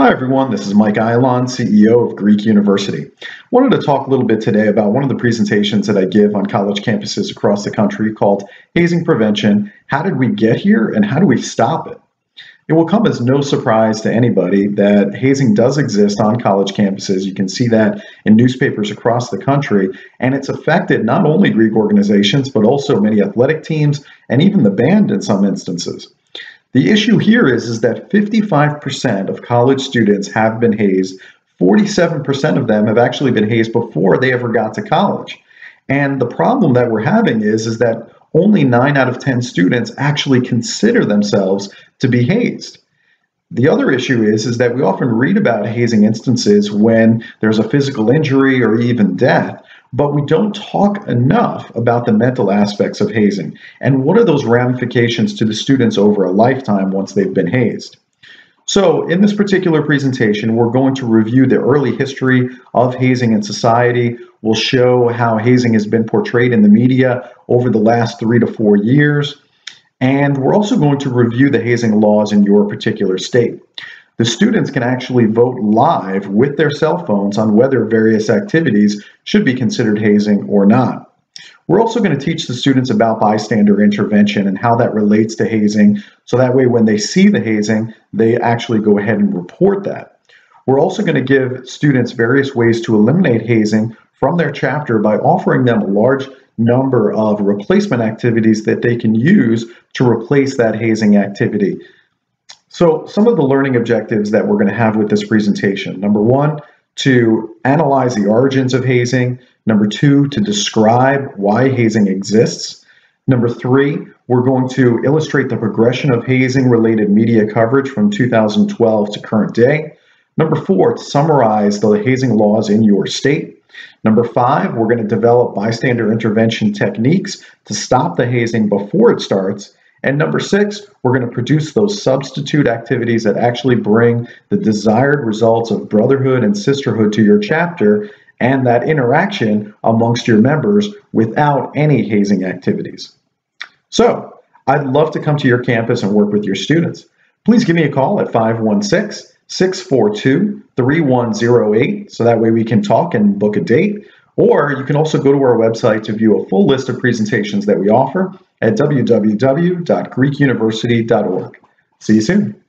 Hi everyone, this is Mike Ayalon, CEO of Greek University. Wanted to talk a little bit today about one of the presentations that I give on college campuses across the country called Hazing Prevention. How did we get here and how do we stop it? It will come as no surprise to anybody that hazing does exist on college campuses. You can see that in newspapers across the country, and it's affected not only Greek organizations, but also many athletic teams and even the band in some instances. The issue here is, is that 55% of college students have been hazed. 47% of them have actually been hazed before they ever got to college. And the problem that we're having is, is that only 9 out of 10 students actually consider themselves to be hazed. The other issue is, is that we often read about hazing instances when there's a physical injury or even death, but we don't talk enough about the mental aspects of hazing and what are those ramifications to the students over a lifetime once they've been hazed. So in this particular presentation, we're going to review the early history of hazing in society. We'll show how hazing has been portrayed in the media over the last three to four years. And we're also going to review the hazing laws in your particular state. The students can actually vote live with their cell phones on whether various activities should be considered hazing or not. We're also going to teach the students about bystander intervention and how that relates to hazing, so that way when they see the hazing, they actually go ahead and report that. We're also going to give students various ways to eliminate hazing from their chapter by offering them a large number of replacement activities that they can use to replace that hazing activity. So some of the learning objectives that we're going to have with this presentation. Number one, to analyze the origins of hazing. Number two, to describe why hazing exists. Number three, we're going to illustrate the progression of hazing related media coverage from 2012 to current day. Number four, to summarize the hazing laws in your state. Number five, we're going to develop bystander intervention techniques to stop the hazing before it starts. And number six, we're going to produce those substitute activities that actually bring the desired results of brotherhood and sisterhood to your chapter and that interaction amongst your members without any hazing activities. So, I'd love to come to your campus and work with your students. Please give me a call at 516 642 3108 so that way we can talk and book a date. Or you can also go to our website to view a full list of presentations that we offer at www.greekuniversity.org. See you soon.